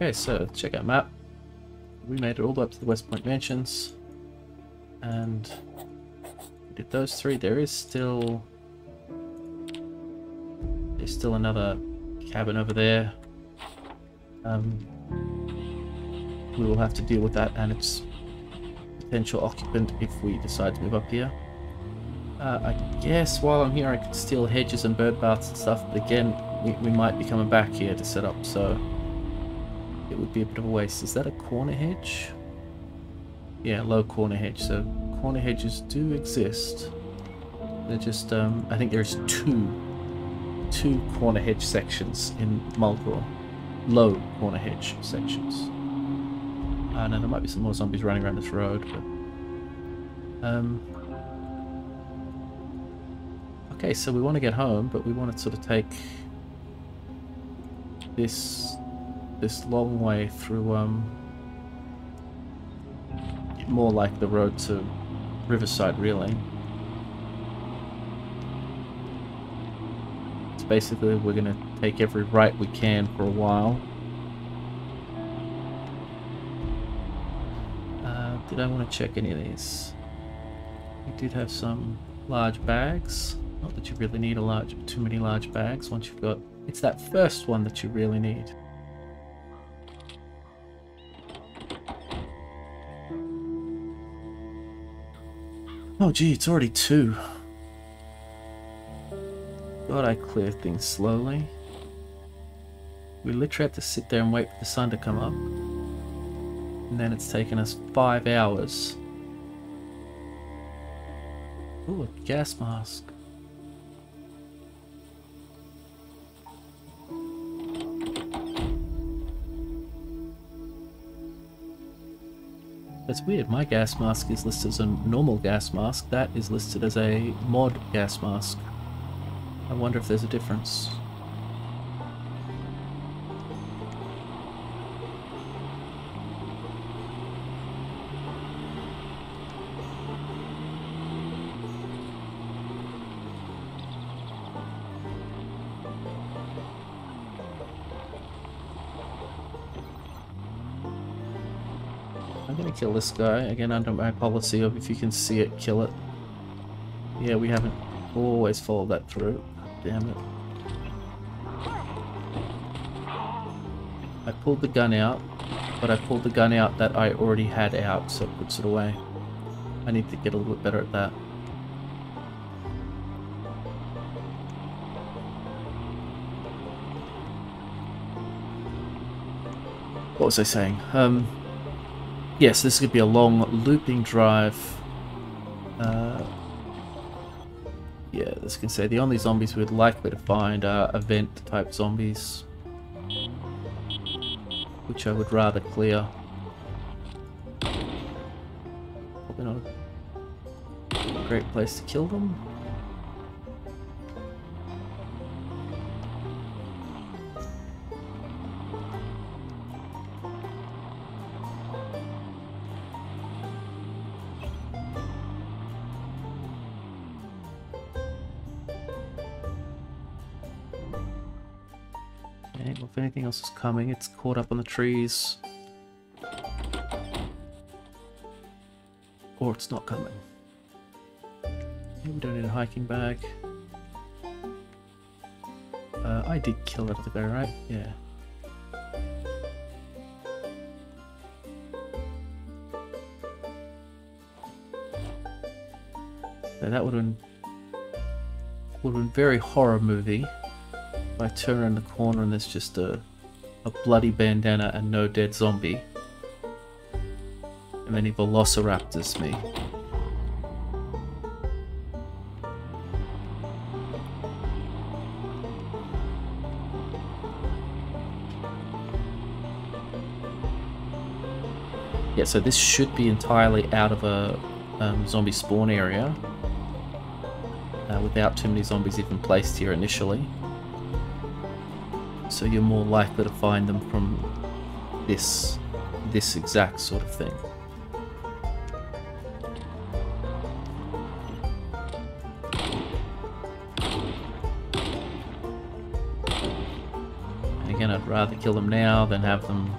Okay, so check out map. We made it all the way up to the West Point Mansions. And we did those three. There is still there's still another cabin over there. Um, we will have to deal with that and its potential occupant if we decide to move up here. Uh, I guess while I'm here I could steal hedges and bird baths and stuff, but again, we, we might be coming back here to set up, so would be a bit of a waste. Is that a corner hedge? Yeah, low corner hedge. So corner hedges do exist. They're just, um, I think there's two, two corner hedge sections in Muldraugh. Low corner hedge sections. I uh, know there might be some more zombies running around this road, but... Um, okay, so we want to get home, but we want to sort of take this this long way through um more like the road to Riverside really. It's basically we're gonna take every right we can for a while. Uh, did I want to check any of these? We did have some large bags. Not that you really need a large, too many large bags once you've got... It's that first one that you really need. Oh gee, it's already two. God, I clear things slowly. We literally have to sit there and wait for the sun to come up. And then it's taken us five hours. Ooh, a gas mask. That's weird. My gas mask is listed as a normal gas mask. That is listed as a mod gas mask. I wonder if there's a difference. Kill this guy. Again, under my policy of if you can see it, kill it. Yeah, we haven't always followed that through. Damn it. I pulled the gun out, but I pulled the gun out that I already had out, so it puts it away. I need to get a little bit better at that. What was I saying? Um, Yes, this could be a long looping drive. Uh, yeah, this can say the only zombies we're likely to find are event type zombies. Which I would rather clear. Probably not a great place to kill them. Else is coming. It's caught up on the trees. Or it's not coming. we don't need a hiking bag. Uh, I did kill that other guy, right? Yeah. So that would have been would have been very horror movie. I turn around the corner and there's just a, a bloody bandana and no dead zombie. And then he velociraptors me. Yeah, so this should be entirely out of a um, zombie spawn area. Uh, without too many zombies even placed here initially so you're more likely to find them from this this exact sort of thing. Again, I'd rather kill them now than have them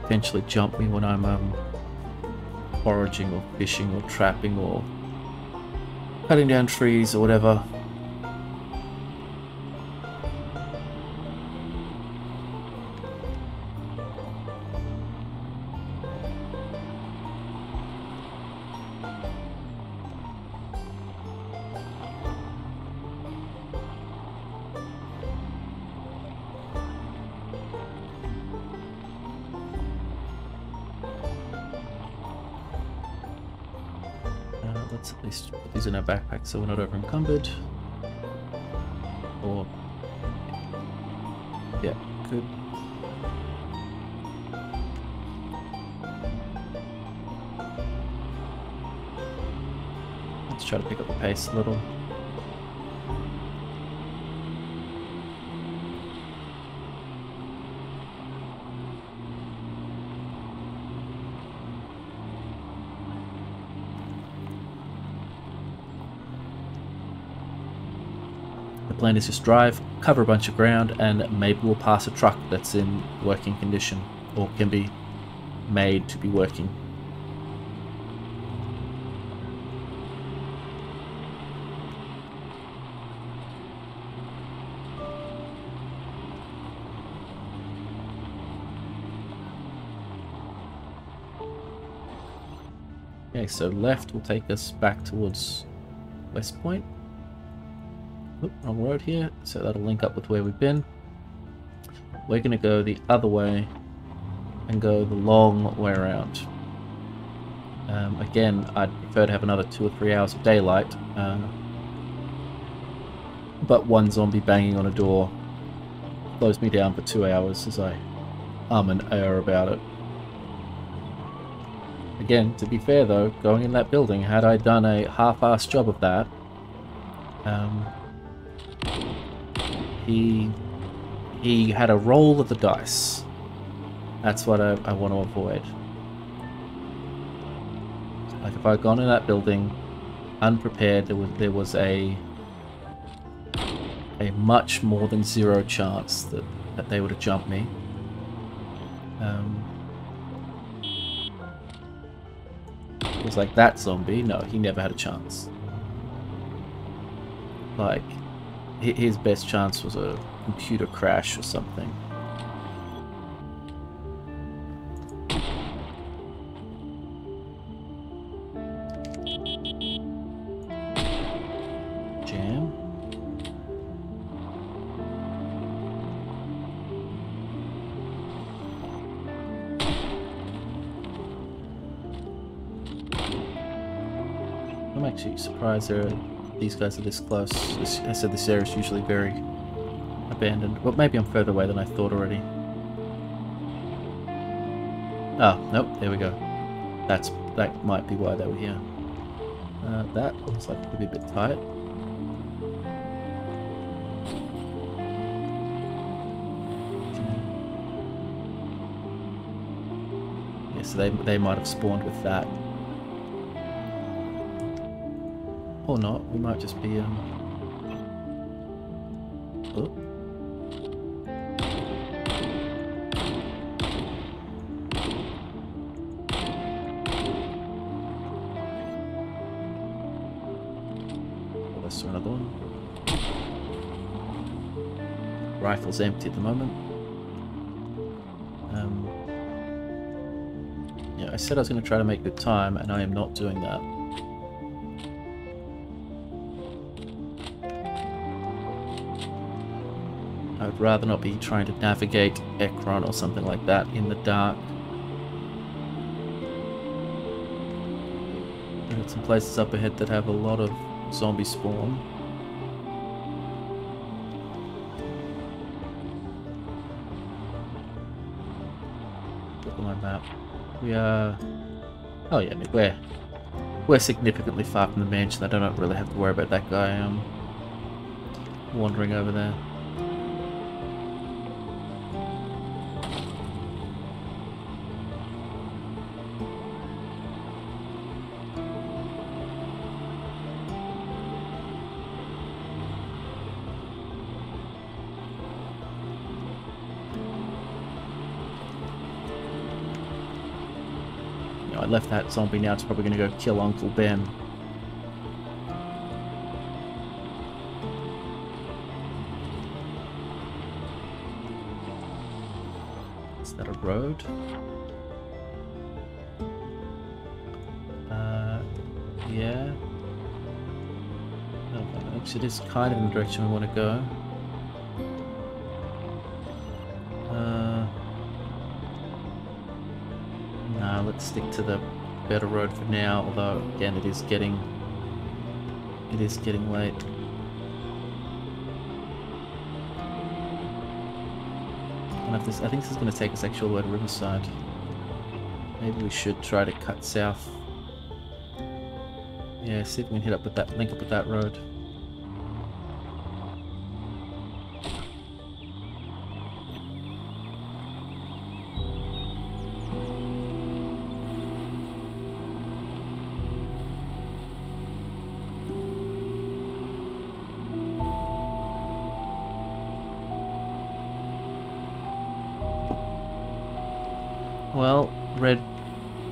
potentially jump me when I'm um, foraging or fishing or trapping or cutting down trees or whatever. So we're not over encumbered. Or, yeah, good. Let's try to pick up the pace a little. Plan is just drive, cover a bunch of ground, and maybe we'll pass a truck that's in working condition or can be made to be working. Okay, so left will take us back towards West Point. Oop, wrong road here, so that'll link up with where we've been. We're going to go the other way and go the long way around. Um, again, I'd prefer to have another two or three hours of daylight. Uh, but one zombie banging on a door slows me down for two hours as I um and err about it. Again, to be fair though, going in that building, had I done a half-assed job of that, um, he he had a roll of the dice. That's what I, I want to avoid. Like if I'd gone in that building unprepared, there was there was a a much more than zero chance that, that they would have jumped me. Um, it was like that zombie. No, he never had a chance. Like his best chance was a computer crash or something. Jam. I'm actually surprised there these guys are this close. I said this area is usually very abandoned. Well, maybe I'm further away than I thought already. Oh, nope, there we go. That's That might be why they were here. Uh, that looks like it could be a bit tight. Yeah, so they, they might have spawned with that. Or not, we might just be, um... Oh. Another one. Rifle's empty at the moment. Um, yeah, I said I was going to try to make good time, and I am not doing that. I'd rather not be trying to navigate Ekron or something like that in the dark. There's some places up ahead that have a lot of zombie spawn. Look at my map. We are... Oh yeah, we're... We're significantly far from the mansion. I don't really have to worry about that guy um, wandering over there. Zombie now, it's probably going to go kill Uncle Ben. Is that a road? Uh, yeah. Oh, actually, it is kind of in the direction we want to go. Uh, no, let's stick to the better road for now. Although, again, it is getting it is getting late. I, this, I think this is going to take us actually all the way to Riverside. Maybe we should try to cut south. Yeah, see if we can hit up with that link up with that road. Well, red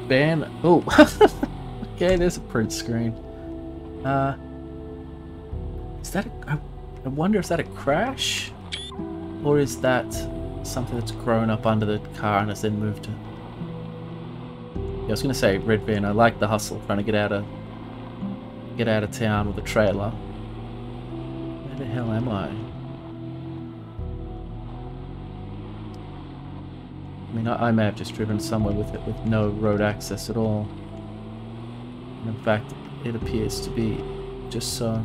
band. Oh, okay. There's a print screen. Uh, is that? A, I, wonder is that a crash, or is that something that's grown up under the car and has then moved to? Yeah, I was gonna say red van. I like the hustle, trying to get out of get out of town with a trailer. Where the hell am I? I, may have just driven somewhere with it with no road access at all. And in fact, it appears to be just so.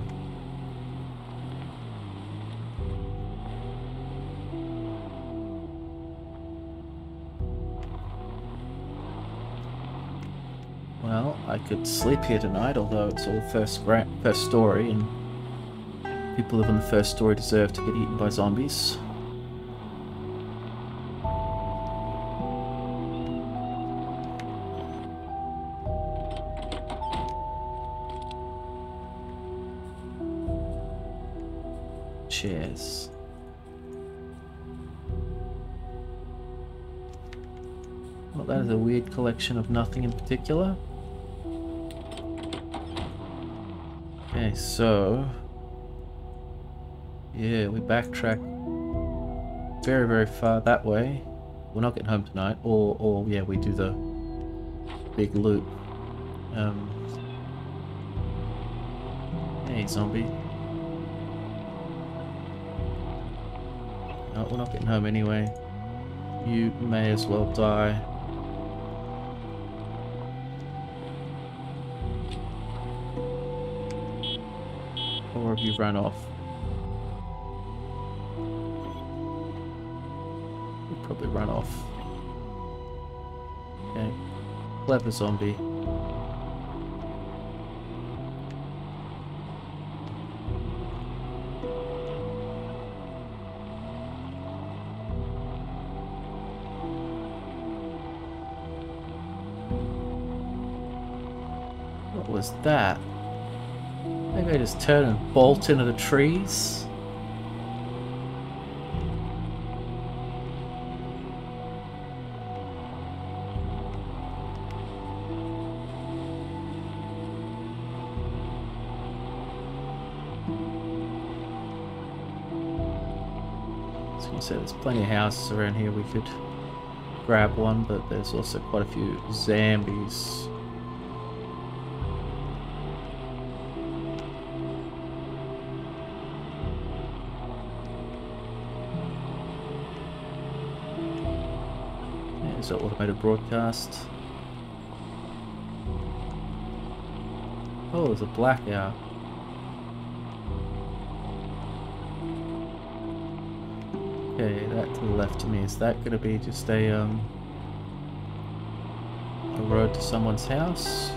Well, I could sleep here tonight, although it's all first first story, and people live in the first story deserve to get eaten by zombies. Collection of nothing in particular. Okay, so... Yeah, we backtrack very, very far that way. We're not getting home tonight. Or, or yeah, we do the big loop. Um, hey, zombie. No, we're not getting home anyway. You may as well die. You run off? You'll probably run off. Okay. Clever zombie. What was that? I just turn and bolt into the trees? Gonna there's plenty of houses around here we could grab one, but there's also quite a few zombies so automated broadcast. Oh, there's a blackout. Okay, that to the left of me. Is that going to be just a, um, a road to someone's house?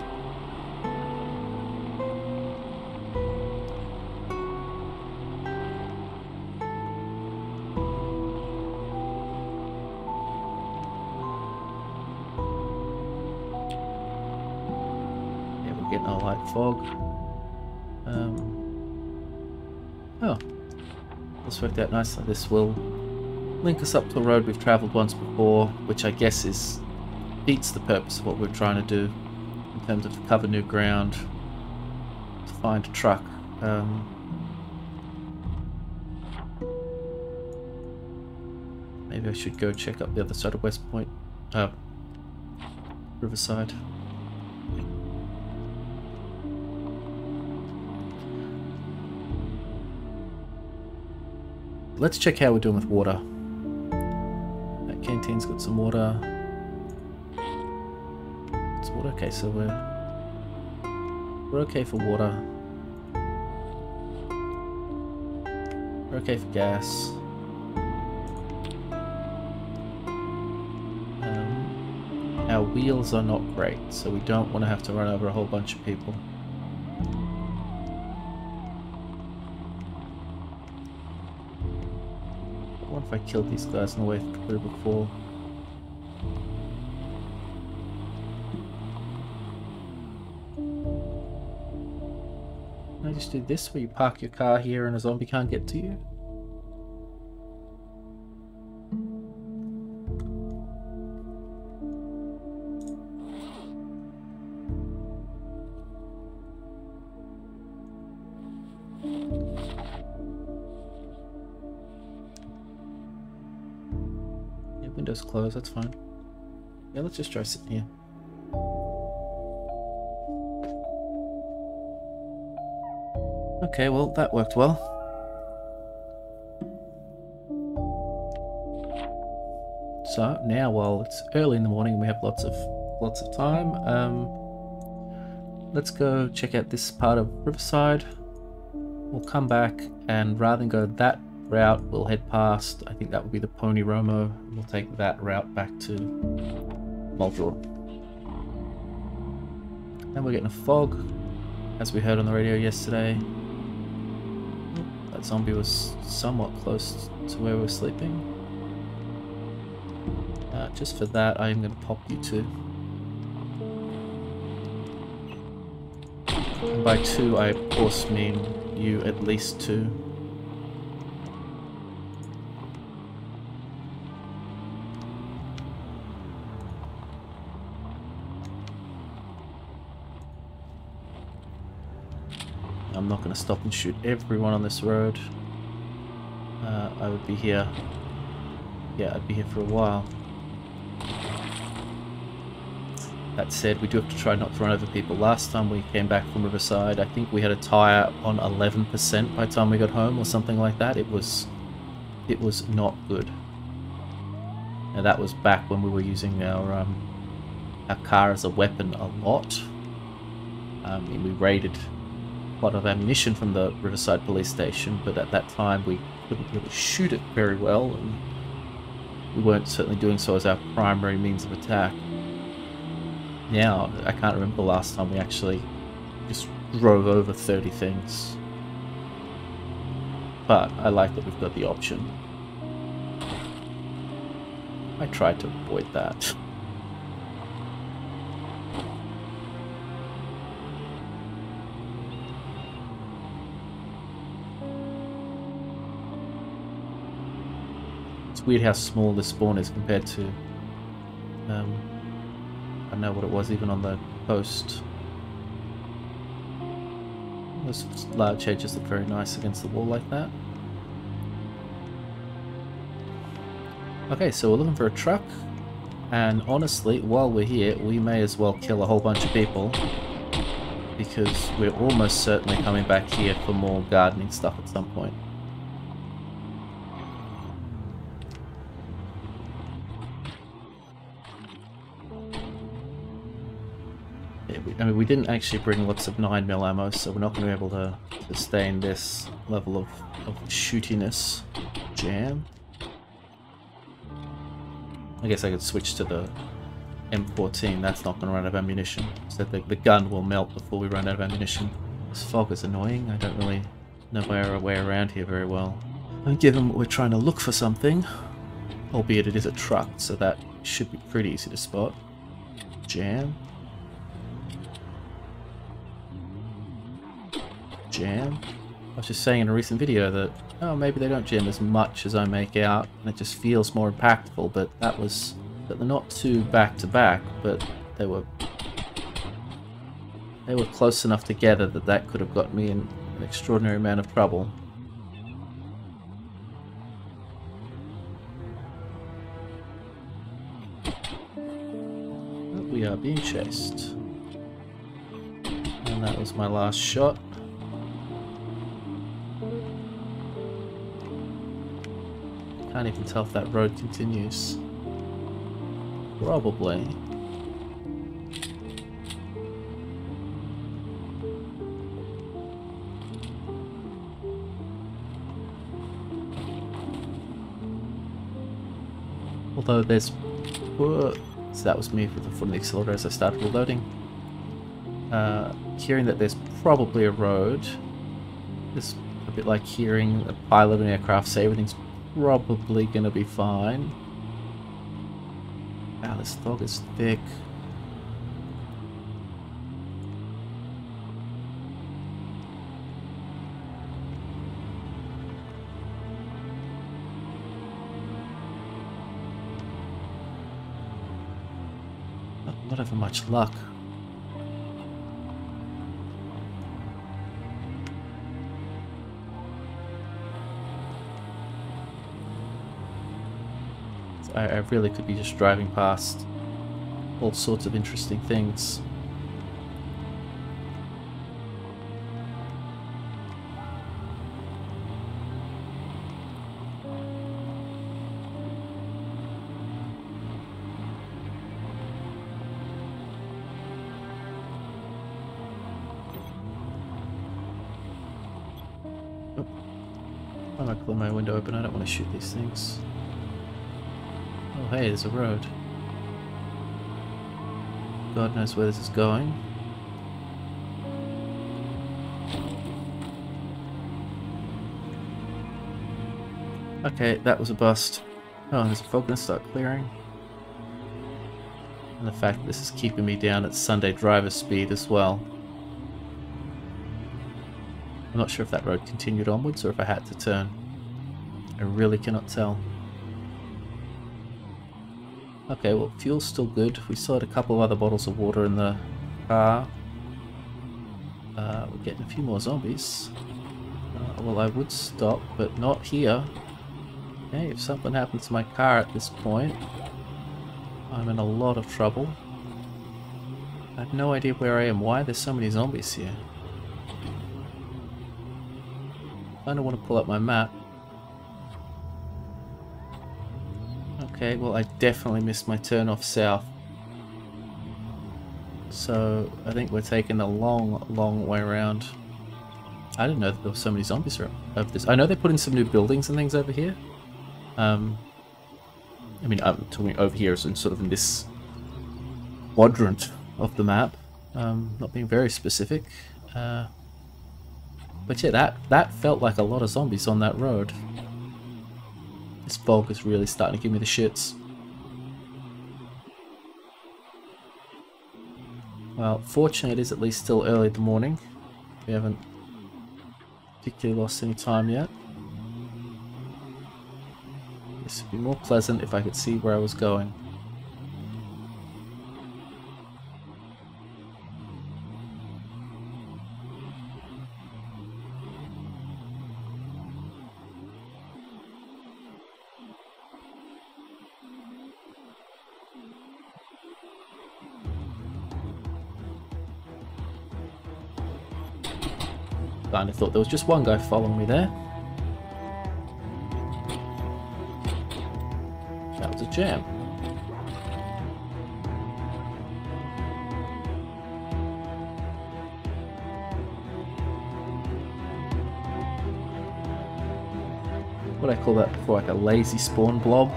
Fog. Um, oh, this worked out nicely. This will link us up to a road we've travelled once before, which I guess is defeats the purpose of what we're trying to do in terms of cover new ground, to find a truck. Um, maybe I should go check up the other side of West Point, uh, Riverside. Let's check how we're doing with water. That canteen's got some water. It's water. Okay, so we're we're okay for water. We're okay for gas. Um, our wheels are not great, so we don't want to have to run over a whole bunch of people. I killed these guys on the way through before? Can I just do this where you park your car here and a zombie can't get to you? Windows closed, that's fine. Yeah, let's just try sitting here. Okay, well, that worked well. So now, while it's early in the morning and we have lots of lots of time, um, let's go check out this part of Riverside. We'll come back and rather than go that route, we'll head past. I think that would be the Pony Romo. We'll take that route back to Muldraugh. And we're getting a fog, as we heard on the radio yesterday. That zombie was somewhat close to where we're sleeping. Uh, just for that, I am going to pop you two. And by two, I of course mean you at least two. I'm not going to stop and shoot everyone on this road. Uh, I would be here. Yeah, I'd be here for a while. That said, we do have to try not to run over people. Last time we came back from Riverside, I think we had a tire on 11% by the time we got home or something like that. It was, it was not good. And that was back when we were using our, um, our car as a weapon a lot. Um, and we raided lot of ammunition from the Riverside police station, but at that time we couldn't really shoot it very well, and we weren't certainly doing so as our primary means of attack. Now, I can't remember the last time we actually just drove over 30 things. But I like that we've got the option. I tried to avoid that. weird how small this spawn is compared to um, I know what it was even on the coast. Those large hedges look very nice against the wall like that. Okay, so we're looking for a truck, and honestly, while we're here, we may as well kill a whole bunch of people, because we're almost certainly coming back here for more gardening stuff at some point. I mean, we didn't actually bring lots of 9mm ammo, so we're not going to be able to sustain this level of, of shootiness. Jam. I guess I could switch to the M14, that's not going to run out of ammunition. So the, the gun will melt before we run out of ammunition. This fog is annoying, I don't really know my way around here very well. And given we're trying to look for something, albeit it is a truck, so that should be pretty easy to spot. Jam. Jam. I was just saying in a recent video that, oh, maybe they don't jam as much as I make out, and it just feels more impactful, but that was But they're not too back to back, but they were they were close enough together that that could have got me in an extraordinary amount of trouble. But we are being chased. And that was my last shot. Can't even tell if that road continues. Probably. Although there's... Whoa. So that was me with the foot on the accelerator as I started reloading. Uh, hearing that there's probably a road. It's a bit like hearing a pilot of an aircraft say everything's probably to be fine. Wow, this fog is thick. Not having much luck. I, I really could be just driving past all sorts of interesting things. I'm gonna pull my window open, I don't want to shoot these things. Hey, there's a road. God knows where this is going. Okay, that was a bust. Oh, there's a fog gonna start clearing. And the fact this is keeping me down at Sunday driver speed as well. I'm not sure if that road continued onwards or if I had to turn. I really cannot tell. Okay, well, fuel's still good. We still had a couple of other bottles of water in the car. Uh, we're getting a few more zombies. Uh, well, I would stop, but not here. Okay, if something happens to my car at this point, I'm in a lot of trouble. I have no idea where I am. Why there's so many zombies here? I don't want to pull up my map. Okay, well I definitely missed my turn off south. So I think we're taking a long, long way around. I didn't know that there were so many zombies over this. I know they put in some new buildings and things over here. Um, I mean, I'm talking over here in sort of in this quadrant of the map. Um, not being very specific. Uh, but yeah, that, that felt like a lot of zombies on that road. This fog is really starting to give me the shits. Well, fortunately it is at least still early in the morning. We haven't particularly lost any time yet. This would be more pleasant if I could see where I was going. Thought there was just one guy following me there. That was a jam. What do I call that before, like a lazy spawn blob.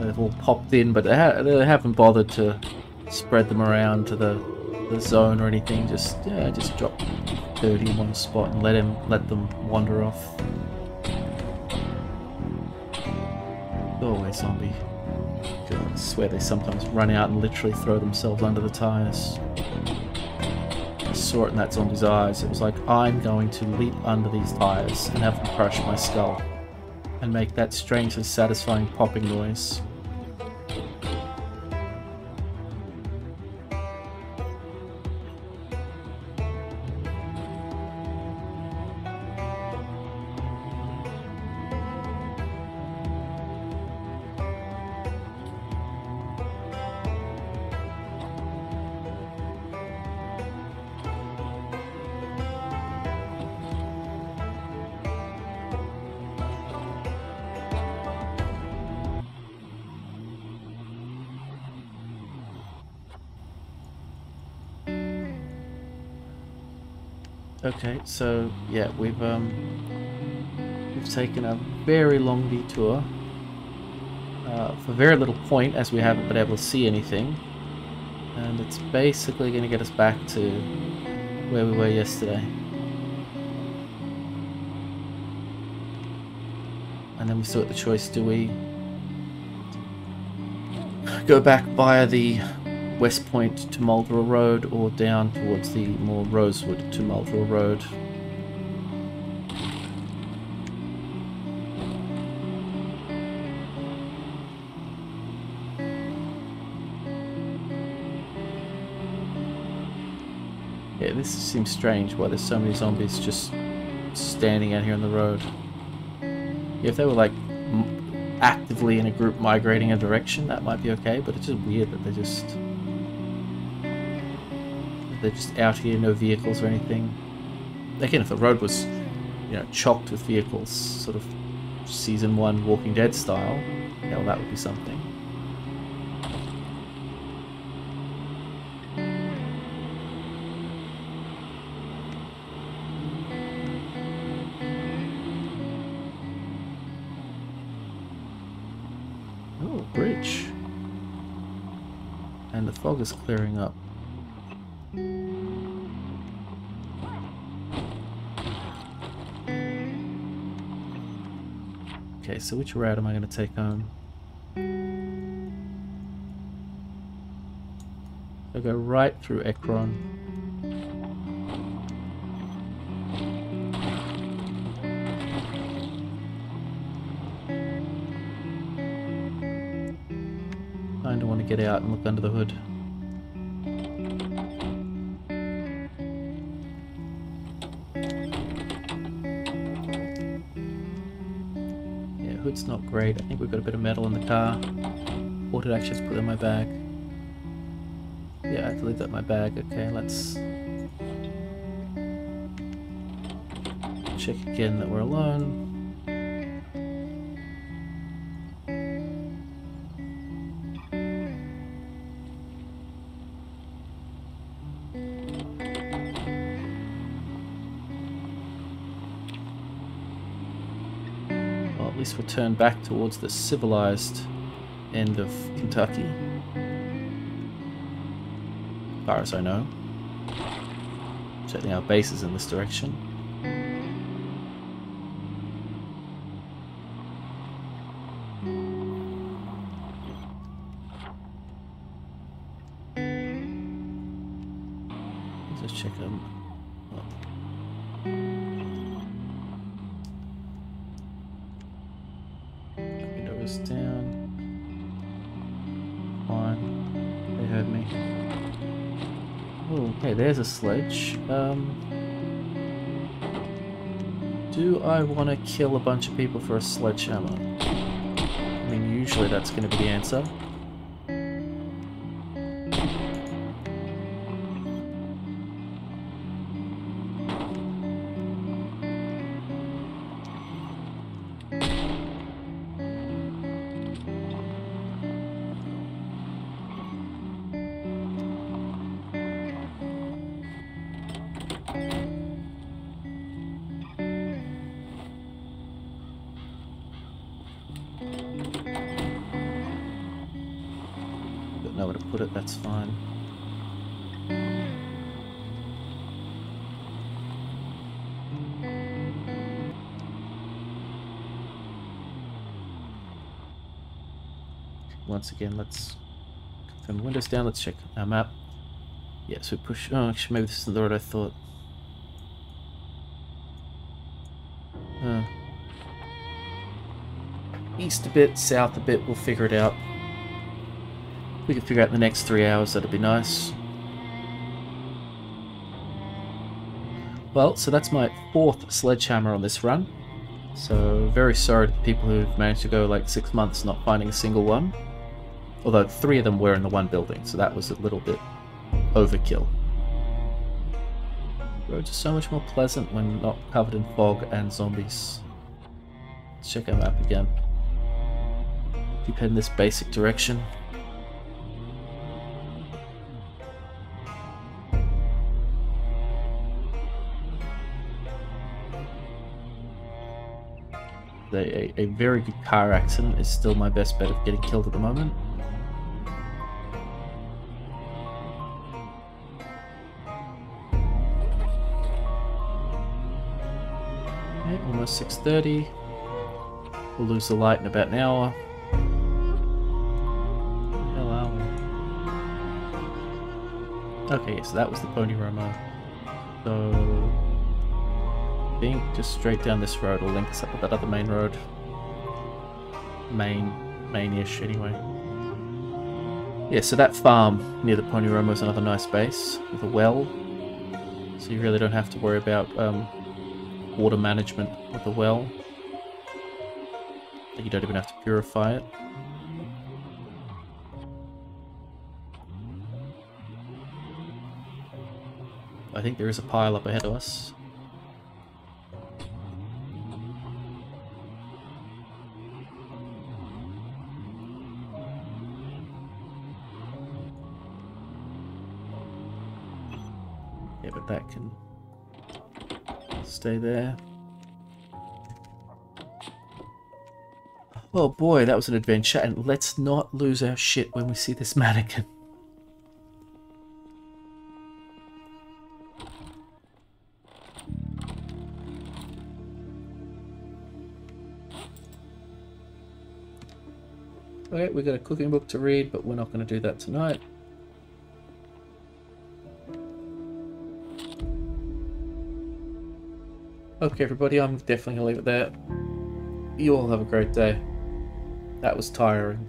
They've all popped in, but they, ha they haven't bothered to spread them around to the, the zone or anything. Just yeah, just drop 30 in one spot and let him let them wander off. Go away, zombie. God, I swear they sometimes run out and literally throw themselves under the tires. I saw it in that zombie's eyes. It was like, I'm going to leap under these tires and have them crush my skull. And make that strangely satisfying popping noise. Okay, so yeah, we've um we've taken a very long detour uh, for very little point as we haven't been able to see anything. And it's basically going to get us back to where we were yesterday. And then we still get the choice, do we go back via the West Point to Marlborough Road or down towards the more Rosewood to Marlborough Road? Yeah, this seems strange why there's so many zombies just standing out here on the road. Yeah, if they were like actively in a group migrating a direction, that might be okay, but it's just weird that they're just they're just out here, no vehicles or anything. Again, if the road was, you know, chocked with vehicles, sort of season one Walking Dead style, well, that would be something. Oh, bridge. And the fog is clearing up. Okay, so which route am I going to take home? I'll go right through Ekron. Kind of want to get out and look under the hood. Not great. I think we've got a bit of metal in the car. Or did I just put in my bag? Yeah, I have to leave that in my bag. Okay, let's check again that we're alone. Least back towards the civilized end of Kentucky. As far as I know. Certainly our base is in this direction. Um, there's a sledge. Um, do I want to kill a bunch of people for a sledgehammer? I mean, usually that's going to be the answer. That's fine. Once again, let's confirm windows down. Let's check our map. Yeah, so push. Oh, actually, maybe this isn't the road I thought. Uh, east a bit, south a bit. We'll figure it out we can figure out the next three hours, that'd be nice. Well, so that's my fourth sledgehammer on this run. So very sorry to the people who've managed to go like six months not finding a single one. Although three of them were in the one building, so that was a little bit overkill. Roads are so much more pleasant when not covered in fog and zombies. Let's check our map again. Keep heading this basic direction. A, a, very good car accident is still my best bet of getting killed at the moment. Okay, almost 6.30. We'll lose the light in about an hour. Okay, so that was the Pony Roma. So... Think just straight down this road will link us up with that other main road. Main, main-ish anyway. Yeah, so that farm near the Pony Roma is another nice base with a well. So you really don't have to worry about um, water management with a well. You don't even have to purify it. I think there is a pile up ahead of us. Stay there. Oh boy, that was an adventure, and let's not lose our shit when we see this mannequin. Okay, we've got a cooking book to read, but we're not going to do that tonight. Okay, everybody, I'm definitely going to leave it there. You all have a great day. That was tiring.